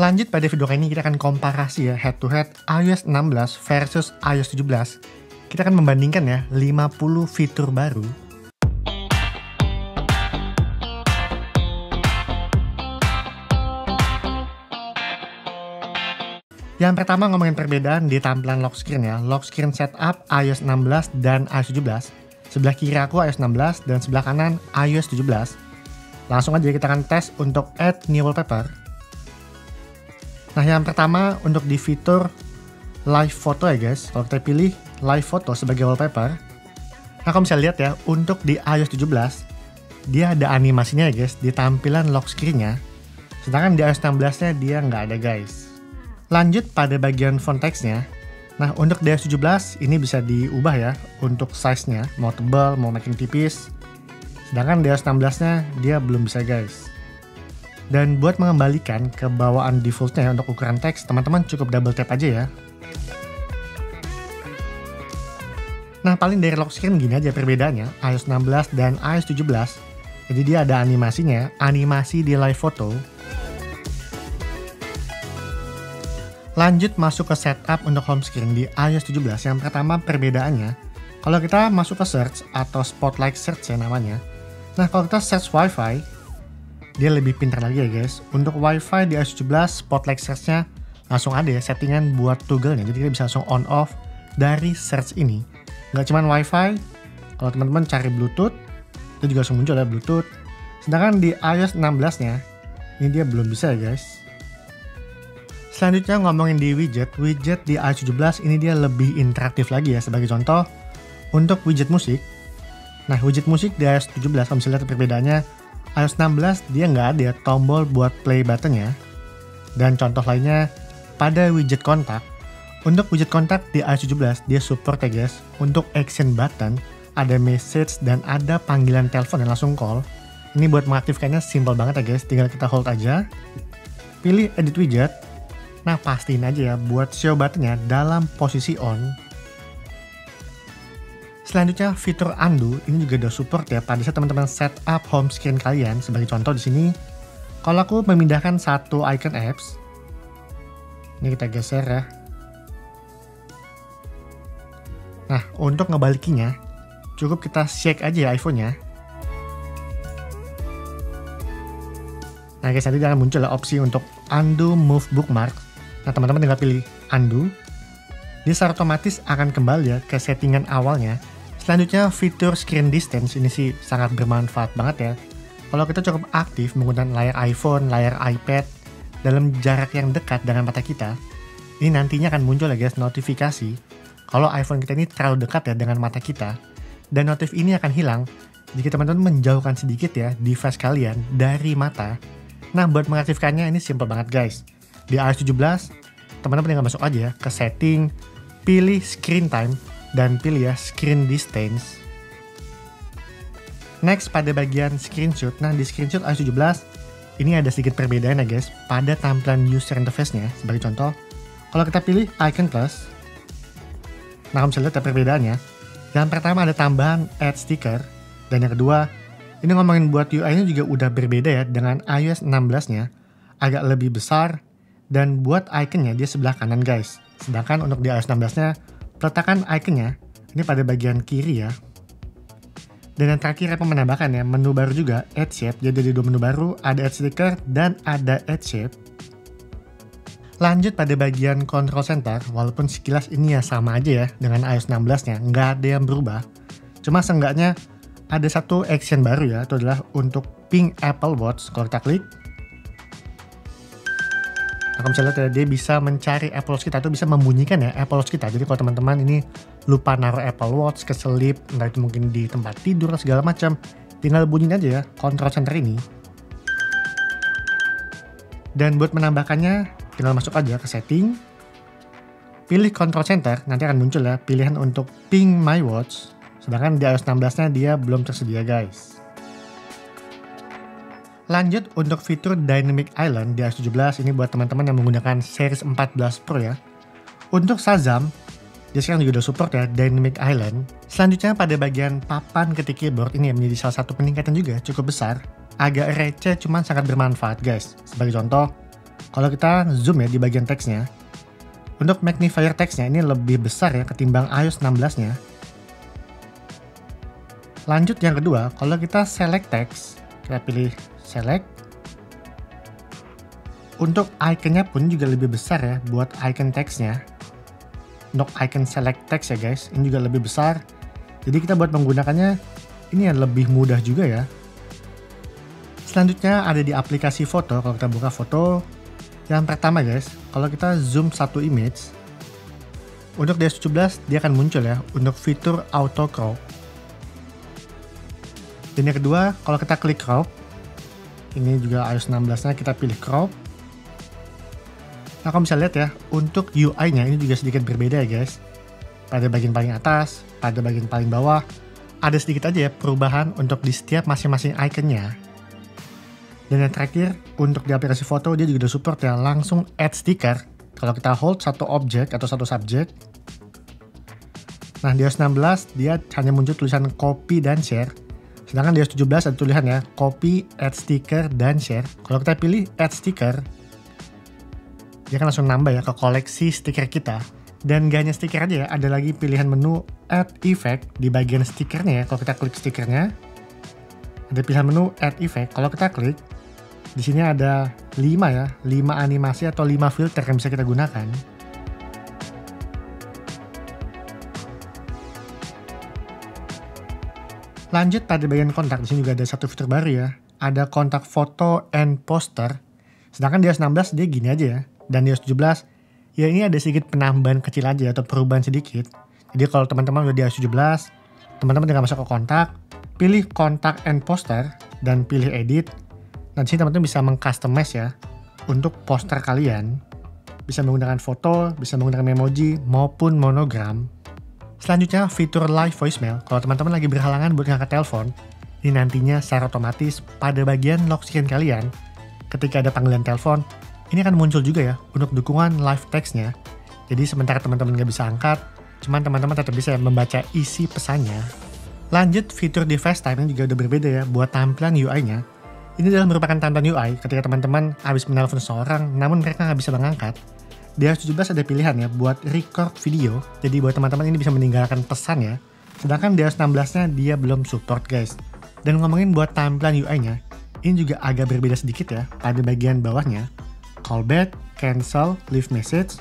Lanjut pada video kali ini kita akan komparasi ya head to head iOS 16 versus iOS 17. Kita akan membandingkan ya 50 fitur baru Yang pertama ngomongin perbedaan di tampilan lock screen ya. Lock screen setup iOS 16 dan iOS 17. Sebelah kiri aku iOS 16 dan sebelah kanan iOS 17. Langsung aja kita akan tes untuk add new wallpaper. Nah yang pertama untuk di fitur live photo ya guys. Kalau kita pilih live photo sebagai wallpaper. Nah kalau bisa lihat ya untuk di iOS 17 dia ada animasinya ya guys di tampilan lock screen-nya. Sedangkan di iOS 16-nya dia nggak ada guys. Lanjut pada bagian font text-nya. Nah untuk di iOS 17 ini bisa diubah ya untuk size-nya. Mau tebal, mau makin tipis. Sedangkan di iOS 16-nya dia belum bisa guys. Dan buat mengembalikan ke bawaan defaultnya untuk ukuran teks, teman-teman cukup double tap aja ya. Nah, paling dari lock screen gini aja perbedaannya, iOS 16 dan iOS 17. Jadi dia ada animasinya, animasi di live photo. Lanjut masuk ke setup untuk home screen di iOS 17. Yang pertama perbedaannya, kalau kita masuk ke search atau spotlight search ya namanya. Nah, kalau kita search WiFi, dia lebih pintar lagi ya guys. Untuk WiFi di iOS 17 Spotlight Search-nya langsung ada ya settingan buat toggle-nya. Jadi kita bisa langsung on off dari search ini. Nggak cuman WiFi, kalau teman-teman cari Bluetooth, itu juga langsung muncul ya Bluetooth. Sedangkan di iOS 16-nya, ini dia belum bisa ya guys. Selanjutnya ngomongin di widget, widget di iOS 17 ini dia lebih interaktif lagi ya. Sebagai contoh, untuk widget musik, nah widget musik di iOS 17 kalau misalnya lihat perbedaannya, iOS 16 dia nggak ada tombol buat play buttonnya. Dan contoh lainnya, pada widget kontak, untuk widget kontak di iOS 17 dia support ya guys. Untuk action button, ada message dan ada panggilan telepon yang langsung call. Ini buat mengaktifkannya simple banget ya guys, tinggal kita hold aja. Pilih edit widget. Nah pastiin aja ya buat show buttonnya dalam posisi on Selanjutnya fitur undo ini juga udah support ya pada saat teman-teman setup home screen kalian. Sebagai contoh di sini, kalau aku memindahkan satu icon apps, ini kita geser ya. Nah, untuk ngebalikinya, cukup kita shake aja ya iPhone-nya. Nah guys, nanti akan muncul opsi untuk undo move bookmark. Nah teman-teman tinggal pilih undo. Dia secara otomatis akan kembali ya ke settingan awalnya Selanjutnya fitur screen distance ini sih sangat bermanfaat banget ya. Kalau kita cukup aktif menggunakan layar iPhone, layar iPad dalam jarak yang dekat dengan mata kita, ini nantinya akan muncul ya guys notifikasi kalau iPhone kita ini terlalu dekat ya dengan mata kita. Dan notif ini akan hilang jika teman-teman menjauhkan sedikit ya device kalian dari mata. Nah buat mengaktifkannya ini simple banget guys. Di iOS 17, teman-teman tinggal masuk aja ke setting, pilih screen time, dan pilih ya screen distance. Next pada bagian screenshot, nah di screenshot iOS 17 ini ada sedikit perbedaan ya guys pada tampilan user interface-nya. Sebagai contoh, kalau kita pilih icon plus, nah kamu bisa lihat perbedaannya. Yang pertama ada tambahan add sticker, dan yang kedua, ini ngomongin buat UI-nya juga udah berbeda ya dengan iOS 16-nya, agak lebih besar, dan buat iconnya dia sebelah kanan guys. Sedangkan untuk di iOS 16-nya Peletakan ikonnya ini pada bagian kiri ya. Dan yang terakhir aku menambahkan ya, menu baru juga, Add Shape. Jadi di dua menu baru, ada Add Sticker dan ada Add Shape. Lanjut pada bagian Control Center, walaupun sekilas ini ya sama aja ya dengan iOS 16-nya, nggak ada yang berubah. Cuma seenggaknya ada satu action baru ya, itu adalah untuk ping Apple Watch. Kalau kita klik, Nah, kalau misalnya dia bisa mencari Apple Watch kita itu bisa membunyikan ya Apple Watch kita. Jadi kalau teman-teman ini lupa naruh Apple Watch, keselip, entah itu mungkin di tempat tidur segala macam, tinggal bunyiin aja ya control center ini. Dan buat menambahkannya, tinggal masuk aja ke setting, pilih control center, nanti akan muncul ya pilihan untuk ping my watch. Sedangkan di iOS 16-nya dia belum tersedia guys. Lanjut untuk fitur Dynamic Island di iOS 17 ini buat teman-teman yang menggunakan series 14 Pro ya. Untuk Shazam, dia sekarang juga udah support ya Dynamic Island. Selanjutnya pada bagian papan ketik keyboard ini menjadi salah satu peningkatan juga cukup besar. Agak receh cuman sangat bermanfaat guys. Sebagai contoh, kalau kita zoom ya di bagian teksnya, untuk magnifier teksnya ini lebih besar ya ketimbang iOS 16-nya. Lanjut yang kedua, kalau kita select text, kita pilih select. Untuk iconnya pun juga lebih besar ya buat icon teksnya. Untuk icon select text ya guys, ini juga lebih besar. Jadi kita buat menggunakannya ini yang lebih mudah juga ya. Selanjutnya ada di aplikasi foto, kalau kita buka foto, yang pertama guys, kalau kita zoom satu image, untuk DS17 dia akan muncul ya untuk fitur auto crop. Dan yang kedua, kalau kita klik crop, ini juga iOS 16-nya kita pilih crop. Nah, kamu bisa lihat ya, untuk UI-nya ini juga sedikit berbeda ya guys. Pada bagian paling atas, pada bagian paling bawah, ada sedikit aja ya perubahan untuk di setiap masing-masing iconnya. Dan yang terakhir, untuk di aplikasi foto dia juga udah support ya langsung add sticker. Kalau kita hold satu objek atau satu subjek. Nah di iOS 16 dia hanya muncul tulisan copy dan share. Sedangkan di iOS 17 ada tulisan ya copy, add sticker, dan share. Kalau kita pilih add sticker, dia akan langsung nambah ya ke koleksi stiker kita. Dan gak hanya stiker aja ya, ada lagi pilihan menu add effect di bagian stikernya ya. Kalau kita klik stikernya, ada pilihan menu add effect. Kalau kita klik, di sini ada 5 ya, 5 animasi atau 5 filter yang bisa kita gunakan. Lanjut pada bagian kontak, di sini juga ada satu fitur baru ya. Ada kontak foto and poster. Sedangkan di iOS 16 dia gini aja ya. Dan di iOS 17 ya ini ada sedikit penambahan kecil aja atau perubahan sedikit. Jadi kalau teman-teman udah di iOS 17, teman-teman tinggal masuk ke kontak, pilih kontak and poster dan pilih edit Nah, di sini teman-teman bisa mengcustomize ya untuk poster kalian. Bisa menggunakan foto, bisa menggunakan emoji, maupun monogram. Selanjutnya, fitur live voicemail. Kalau teman-teman lagi berhalangan buat ngangkat telepon, ini nantinya secara otomatis pada bagian lock screen kalian, ketika ada panggilan telepon, ini akan muncul juga ya untuk dukungan live textnya. Jadi sementara teman-teman nggak bisa angkat, cuman teman-teman tetap bisa membaca isi pesannya. Lanjut, fitur device time juga udah berbeda ya buat tampilan UI-nya. Ini adalah merupakan tampilan UI ketika teman-teman habis menelpon seseorang namun mereka nggak bisa mengangkat. Di iOS 17 ada pilihan ya buat record video, jadi buat teman-teman ini bisa meninggalkan pesan ya. Sedangkan di iOS 16-nya dia belum support guys. Dan ngomongin buat tampilan UI-nya, ini juga agak berbeda sedikit ya pada bagian bawahnya. Callback, cancel, leave message.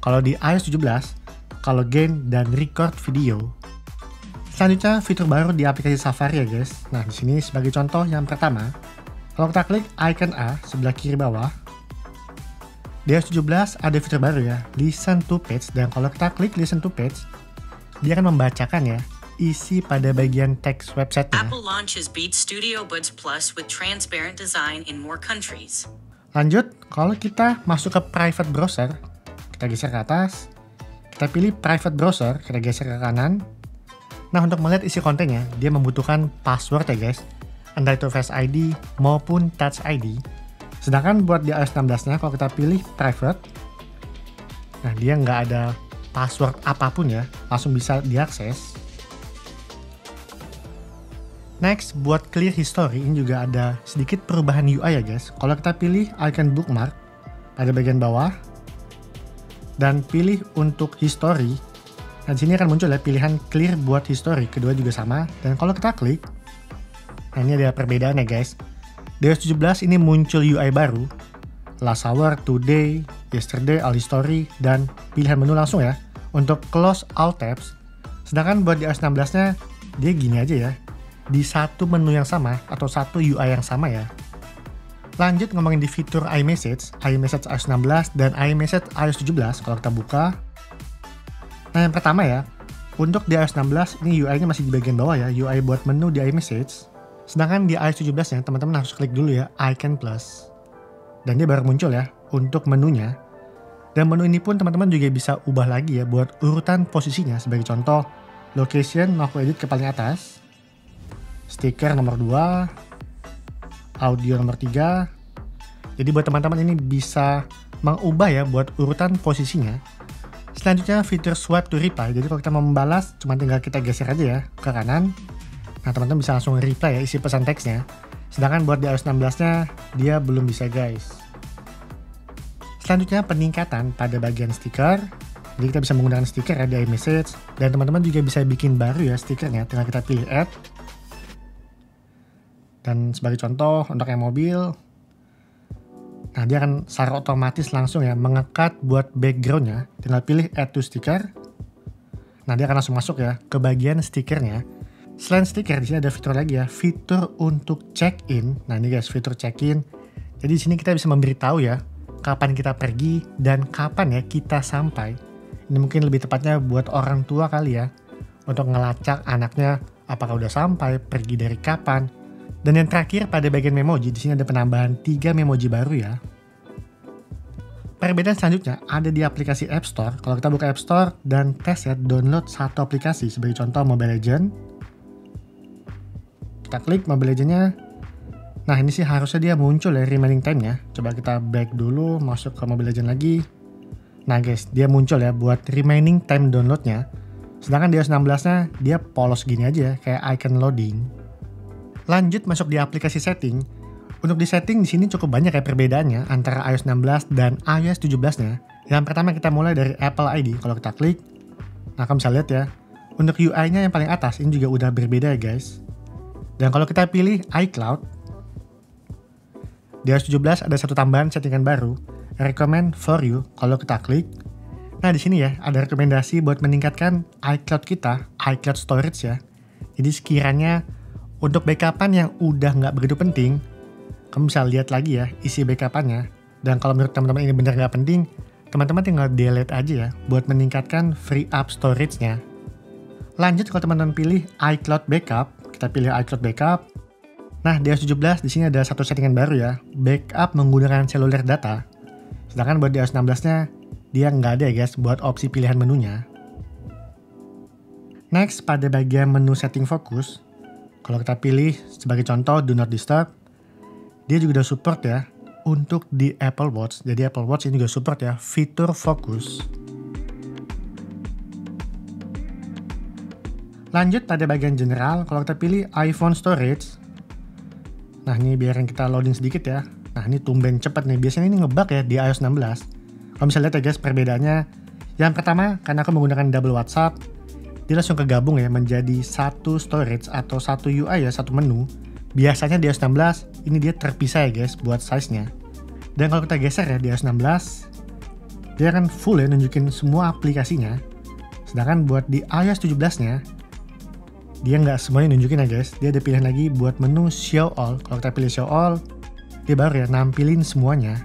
Kalau di iOS 17, kalau gain dan record video. Selanjutnya fitur baru di aplikasi Safari ya guys. Nah di sini sebagai contoh yang pertama, kalau kita klik icon A sebelah kiri bawah, di iOS 17 ada fitur baru ya, listen to page. Dan kalau kita klik listen to page, dia akan membacakan ya isi pada bagian teks website Apple launches Beat Studio Buds Plus with transparent design in more countries. Lanjut, kalau kita masuk ke private browser, kita geser ke atas, kita pilih private browser, kita geser ke kanan. Nah, untuk melihat isi kontennya, dia membutuhkan password ya guys entah itu Face ID maupun Touch ID. Sedangkan buat di iOS 16-nya kalau kita pilih private, nah dia nggak ada password apa pun ya, langsung bisa diakses. Next, buat clear history ini juga ada sedikit perubahan UI ya guys. Kalau kita pilih icon bookmark pada bagian bawah dan pilih untuk history, nah di sini akan muncul ya pilihan clear buat history. Kedua juga sama. Dan kalau kita klik, Nah ini ada perbedaan ya guys. IOS 17 ini muncul UI baru. Last hour, today, yesterday, all history, dan pilihan menu langsung ya. Untuk close all tabs. Sedangkan buat di iOS 16-nya, dia gini aja ya. Di satu menu yang sama, atau satu UI yang sama ya. Lanjut ngomongin di fitur iMessage, iMessage iOS 16 dan iMessage iOS 17 kalau kita buka. Nah yang pertama ya, untuk di iOS 16 ini UI-nya masih di bagian bawah ya, UI buat menu di iMessage. Sedangkan di iOS 17 ya, teman-teman harus klik dulu ya icon plus. Dan dia baru muncul ya untuk menunya. Dan menu ini pun teman-teman juga bisa ubah lagi ya buat urutan posisinya. Sebagai contoh, location aku edit ke paling atas. Stiker nomor 2. Audio nomor 3. Jadi buat teman-teman ini bisa mengubah ya buat urutan posisinya. Selanjutnya fitur swipe to reply. Jadi kalau kita membalas, cuma tinggal kita geser aja ya ke kanan Nah teman-teman bisa langsung reply ya isi pesan teksnya. Sedangkan buat di iOS 16-nya dia belum bisa guys. Selanjutnya peningkatan pada bagian stiker. Jadi kita bisa menggunakan stiker ya di iMessage. Dan teman-teman juga bisa bikin baru ya stikernya. Tinggal kita pilih add. Dan sebagai contoh untuk yang mobil, nah dia akan secara otomatis langsung ya mengekat buat backgroundnya. Tinggal pilih add to sticker. Nah dia akan langsung masuk ya ke bagian stikernya. Selain stiker di sini ada fitur lagi ya, fitur untuk check-in. Nah ini guys fitur check-in. Jadi di sini kita bisa memberitahu ya kapan kita pergi dan kapan ya kita sampai. Ini mungkin lebih tepatnya buat orang tua kali ya untuk ngelacak anaknya apakah udah sampai, pergi dari kapan, dan yang terakhir pada bagian memoji, di sini ada penambahan 3 memoji baru ya. Perbedaan selanjutnya ada di aplikasi App Store. Kalau kita buka App Store dan tes ya download satu aplikasi sebagai contoh Mobile Legend. Kita klik Mobile Legend-nya. Nah ini sih harusnya dia muncul ya remaining time-nya. Coba kita back dulu masuk ke Mobile Legend lagi. Nah guys, dia muncul ya buat remaining time downloadnya. Sedangkan di iOS 16-nya dia polos gini aja ya, kayak icon loading. Lanjut masuk di aplikasi setting. Untuk di setting di sini cukup banyak ya perbedaannya antara iOS 16 dan iOS 17-nya. Yang pertama kita mulai dari Apple ID. Kalau kita klik, nah kamu bisa lihat ya. Untuk UI-nya yang paling atas ini juga udah berbeda ya guys. Dan kalau kita pilih iCloud, di iOS 17 ada satu tambahan settingan baru, recommend for you. Kalau kita klik, nah di sini ya ada rekomendasi buat meningkatkan iCloud kita, iCloud storage ya. Jadi sekiranya untuk backupan yang udah nggak begitu penting, kamu bisa lihat lagi ya isi backupannya. Dan kalau menurut teman-teman ini benar nggak penting, teman-teman tinggal delete aja ya buat meningkatkan free up storage-nya. Lanjut kalau teman-teman pilih iCloud Backup, kita pilih iCloud Backup. Nah, di iOS 17 di sini ada satu settingan baru ya, backup menggunakan seluler data. Sedangkan buat di iOS 16-nya, dia nggak ada ya guys buat opsi pilihan menunya. Next, pada bagian menu setting fokus, kalau kita pilih sebagai contoh do not disturb, dia juga udah support ya untuk di Apple Watch. Jadi Apple Watch ini juga support ya fitur fokus. Lanjut pada bagian general, kalau kita pilih iPhone storage. Nah ini biarin kita loading sedikit ya. Nah ini tumben cepat nih, biasanya ini ngebug ya di iOS 16. Kalau misalnya lihat ya guys perbedaannya. Yang pertama, karena aku menggunakan double WhatsApp, dia langsung kegabung ya menjadi satu storage atau satu UI ya, satu menu. Biasanya di iOS 16 ini dia terpisah ya guys buat size-nya. Dan kalau kita geser ya di iOS 16, dia akan full ya nunjukin semua aplikasinya. Sedangkan buat di iOS 17-nya, dia nggak semuanya nunjukin ya guys. Dia ada pilihan lagi buat menu show all. Kalau kita pilih show all, dia baru ya nampilin semuanya.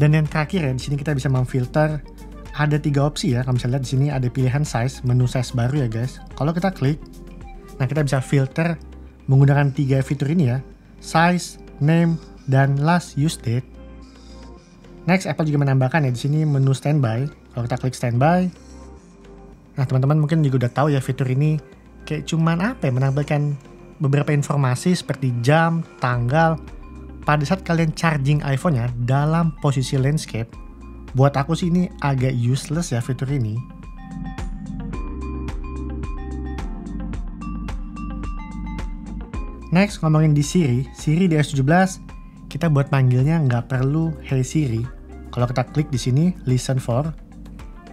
Dan yang terakhir ya, di sini kita bisa memfilter ada tiga opsi ya. Kamu bisa lihat di sini ada pilihan size, menu size baru ya guys. Kalau kita klik, nah kita bisa filter menggunakan tiga fitur ini ya. Size, name, dan last use date. Next, Apple juga menambahkan ya di sini menu standby. Kalau kita klik standby, nah teman-teman mungkin juga udah tahu ya fitur ini kayak cuman apa ya menampilkan beberapa informasi seperti jam, tanggal, pada saat kalian charging iPhone ya dalam posisi landscape Buat aku sih ini agak useless ya fitur ini. Next ngomongin di Siri, Siri di S17 kita buat manggilnya nggak perlu Hey Siri. Kalau kita klik di sini Listen for,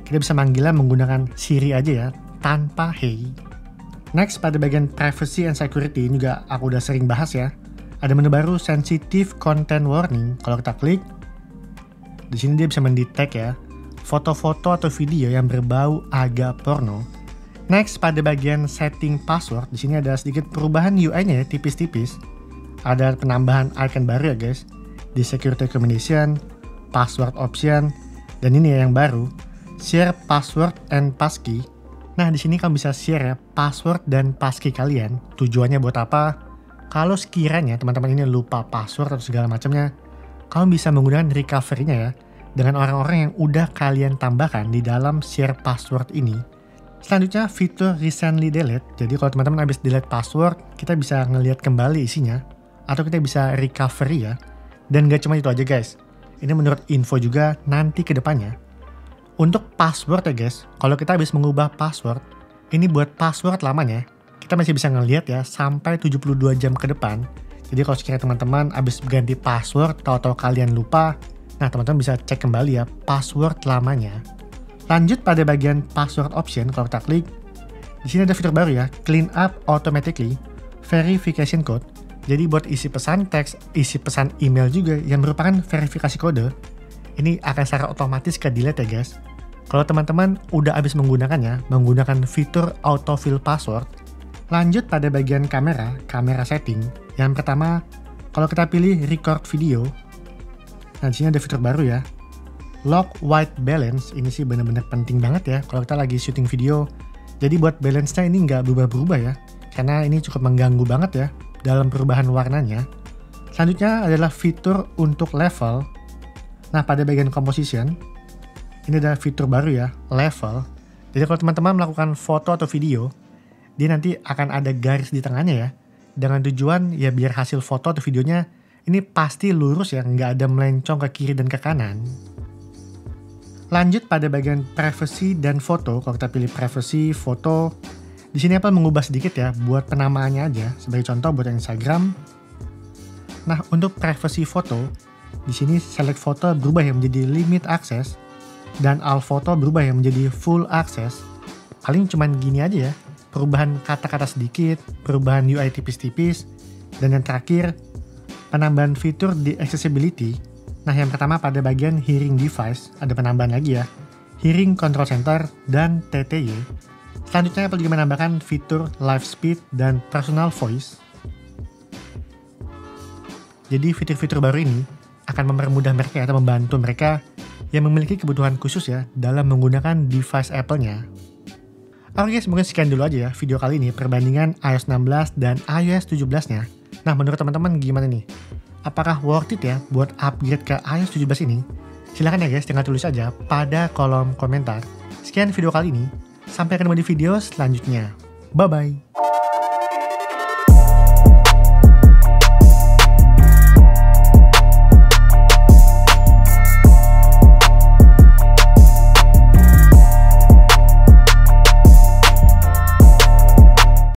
kita bisa manggilnya menggunakan Siri aja ya, tanpa Hey. Next pada bagian privacy and security ini juga aku udah sering bahas ya. Ada menu baru sensitive content warning. Kalau kita klik, di sini dia bisa mendetek ya foto-foto atau video yang berbau agak porno. Next, pada bagian setting password, di sini ada sedikit perubahan UI-nya ya, tipis-tipis. Ada penambahan icon baru ya guys. Di security recommendation, password option, dan ini ya yang baru, share password and passkey. Nah, di sini kamu bisa share ya password dan passkey kalian. Tujuannya buat apa? Kalau sekiranya teman-teman ini lupa password atau segala macamnya, kamu bisa menggunakan recovery-nya ya dengan orang-orang yang udah kalian tambahkan di dalam share password ini. Selanjutnya fitur recently delete. Jadi kalau teman-teman habis delete password, kita bisa ngelihat kembali isinya atau kita bisa recovery ya. Dan gak cuma itu aja guys. Ini menurut info juga nanti ke depannya. Untuk password ya guys, kalau kita habis mengubah password, ini buat password lamanya, kita masih bisa ngelihat ya sampai 72 jam ke depan jadi kalau sekiranya teman-teman habis ganti password, tahu-tahu kalian lupa, Nah, teman-teman bisa cek kembali ya password lamanya. Lanjut pada bagian password option, kalau kita klik, di sini ada fitur baru ya, clean up automatically verification code. Jadi buat isi pesan teks, isi pesan email juga yang merupakan verifikasi kode, ini akan secara otomatis ke delete ya guys. Kalau teman-teman udah habis menggunakannya, menggunakan fitur autofill password, lanjut pada bagian kamera, kamera setting. Yang pertama, kalau kita pilih record video, nah sini ada fitur baru ya, lock white balance, ini sih benar-benar penting banget ya kalau kita lagi syuting video. Jadi buat balance-nya ini nggak berubah-berubah ya, karena ini cukup mengganggu banget ya dalam perubahan warnanya. Selanjutnya adalah fitur untuk level. Nah, pada bagian composition, ini ada fitur baru ya, level. Jadi kalau teman-teman melakukan foto atau video, dia nanti akan ada garis di tengahnya ya. Dengan tujuan ya biar hasil foto atau videonya ini pasti lurus ya, nggak ada melencong ke kiri dan ke kanan. Lanjut pada bagian privacy dan foto. Kalau kita pilih privacy, foto, di sini apa mengubah sedikit ya buat penamaannya aja. Sebagai contoh buat Instagram. Nah, untuk privacy foto, di sini select foto berubah yang menjadi limit access dan all foto berubah yang menjadi full access. Paling cuman gini aja ya. Perubahan kata-kata sedikit, perubahan UI tipis-tipis, dan yang terakhir penambahan fitur di accessibility Nah, yang pertama pada bagian hearing device, ada penambahan lagi ya. Hearing Control Center dan TTY. Selanjutnya Apple juga menambahkan fitur Live Speed dan Personal Voice. Jadi fitur-fitur baru ini akan mempermudah mereka atau membantu mereka yang memiliki kebutuhan khusus ya dalam menggunakan device Apple-nya. Oke guys, mungkin sekian dulu aja ya video kali ini perbandingan iOS 16 dan iOS 17-nya. Nah, menurut teman-teman gimana nih? apakah worth it ya buat upgrade ke iOS 17 ini? Silahkan ya guys, tinggal tulis aja pada kolom komentar. Sekian video kali ini, sampai ketemu di video selanjutnya. Bye-bye.